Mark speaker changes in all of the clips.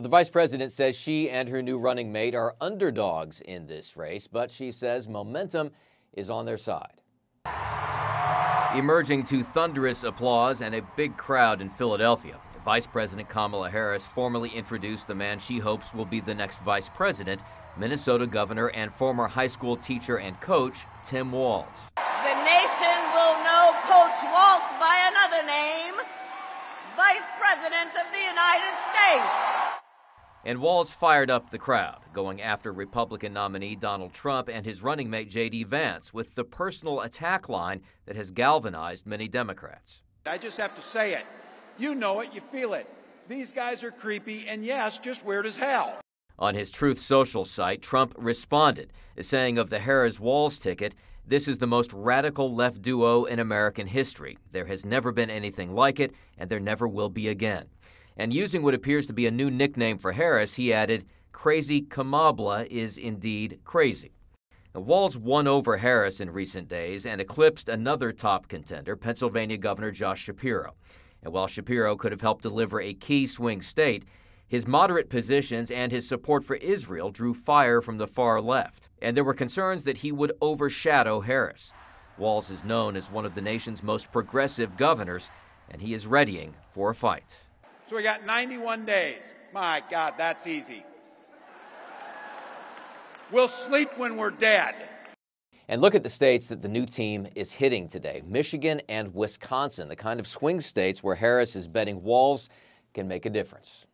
Speaker 1: The vice president says she and her new running mate are underdogs in this race, but she says momentum is on their side. Emerging to thunderous applause and a big crowd in Philadelphia, Vice President Kamala Harris formally introduced the man she hopes will be the next vice president, Minnesota Governor and former high school teacher and coach Tim Walz.
Speaker 2: The nation will know Coach Walz by another name, Vice President of the United States.
Speaker 1: And Walz fired up the crowd, going after Republican nominee Donald Trump and his running mate J.D. Vance with the personal attack line that has galvanized many Democrats.
Speaker 3: I just have to say it. You know it, you feel it. These guys are creepy, and yes, just weird as hell.
Speaker 1: On his Truth Social site, Trump responded, saying of the Harris Walz ticket, this is the most radical left duo in American history. There has never been anything like it, and there never will be again. And using what appears to be a new nickname for Harris, he added, Crazy Kamabla is indeed crazy. Now, Walz won over Harris in recent days and eclipsed another top contender, Pennsylvania Governor Josh Shapiro. And while Shapiro could have helped deliver a key swing state, his moderate positions and his support for Israel drew fire from the far left, and there were concerns that he would overshadow Harris. Walz is known as one of the nation's most progressive governors, and he is readying for a fight.
Speaker 3: So we got 91 days. My God, that's easy. We'll sleep when we're dead.
Speaker 1: And look at the states that the new team is hitting today Michigan and Wisconsin, the kind of swing states where Harris is betting Walz can make a difference.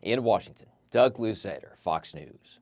Speaker 1: In Washington, Doug Luzader, Fox News.